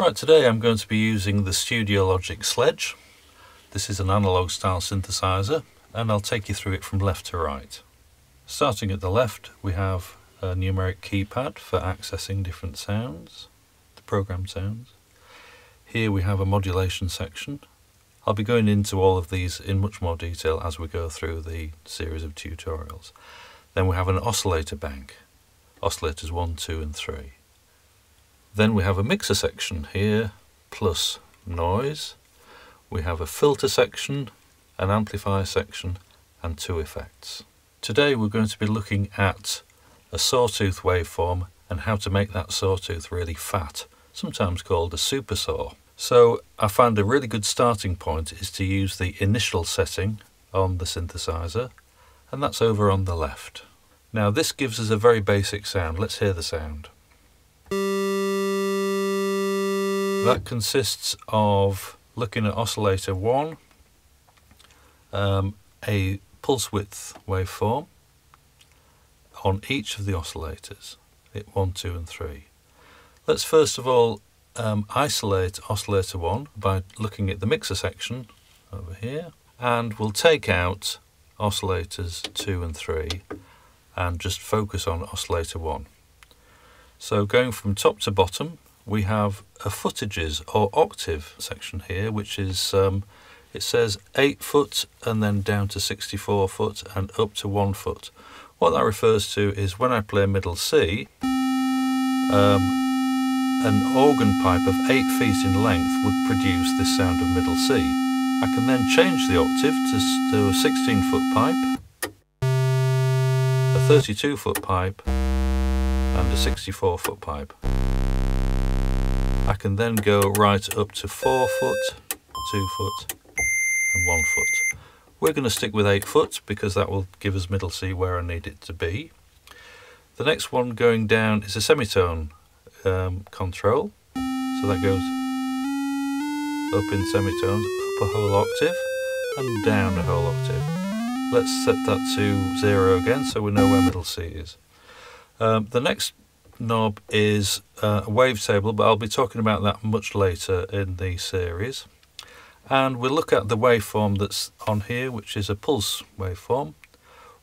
Right, today I'm going to be using the Studiologic Sledge. This is an analog style synthesizer and I'll take you through it from left to right. Starting at the left we have a numeric keypad for accessing different sounds, the program sounds. Here we have a modulation section. I'll be going into all of these in much more detail as we go through the series of tutorials. Then we have an oscillator bank, oscillators 1, 2 and 3. Then we have a mixer section here, plus noise. We have a filter section, an amplifier section, and two effects. Today we're going to be looking at a sawtooth waveform and how to make that sawtooth really fat, sometimes called a super saw. So I find a really good starting point is to use the initial setting on the synthesizer, and that's over on the left. Now this gives us a very basic sound. Let's hear the sound. That consists of looking at oscillator 1, um, a pulse width waveform on each of the oscillators, 1, 2 and 3. Let's first of all um, isolate oscillator 1 by looking at the mixer section over here and we'll take out oscillators 2 and 3 and just focus on oscillator 1. So going from top to bottom we have a footages or octave section here, which is, um, it says 8 foot and then down to 64 foot and up to 1 foot. What that refers to is when I play middle C, um, an organ pipe of 8 feet in length would produce this sound of middle C. I can then change the octave to, to a 16 foot pipe, a 32 foot pipe, and a 64 foot pipe. I can then go right up to 4 foot, 2 foot and 1 foot. We're going to stick with 8 foot because that will give us middle C where I need it to be. The next one going down is a semitone um, control. So that goes up in semitones, up a whole octave and down a whole octave. Let's set that to 0 again so we know where middle C is. Um, the next knob is uh, a wavetable, but I'll be talking about that much later in the series. And we'll look at the waveform that's on here, which is a pulse waveform.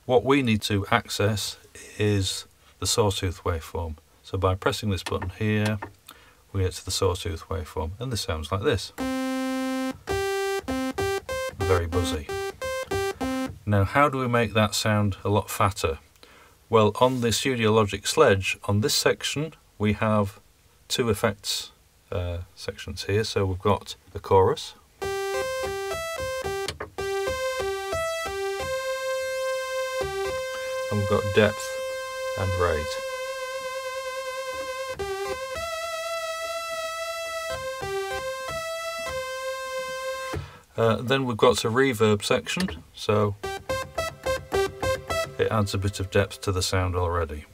What we need to access is the sawtooth waveform. So by pressing this button here, we get to the sawtooth waveform, and this sounds like this. Very buzzy. Now, how do we make that sound a lot fatter? Well, on the Studiologic Sledge, on this section, we have two effects uh, sections here. So we've got the chorus. And we've got depth and rate. Uh, then we've got a reverb section, so it adds a bit of depth to the sound already.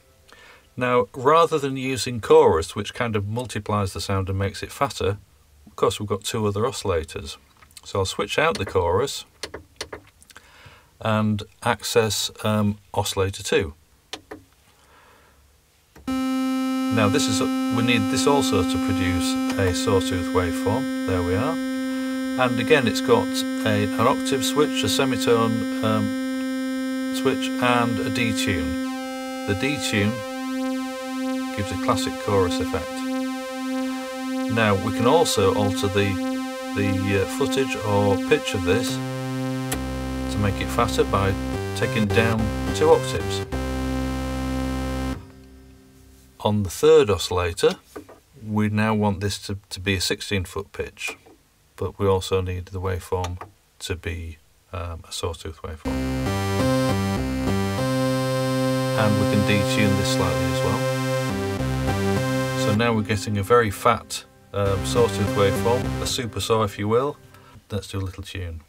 Now, rather than using chorus, which kind of multiplies the sound and makes it fatter, of course we've got two other oscillators. So I'll switch out the chorus and access um, oscillator 2. Now this is we need this also to produce a sawtooth waveform. There we are. And again it's got a, an octave switch, a semitone um, switch and a detune. The detune gives a classic chorus effect. Now we can also alter the, the uh, footage or pitch of this to make it faster by taking down two octaves. On the third oscillator we now want this to, to be a 16 foot pitch but we also need the waveform to be um, a sawtooth waveform and we can detune this slightly as well. So now we're getting a very fat um, sawtooth waveform, a super saw if you will. Let's do a little tune.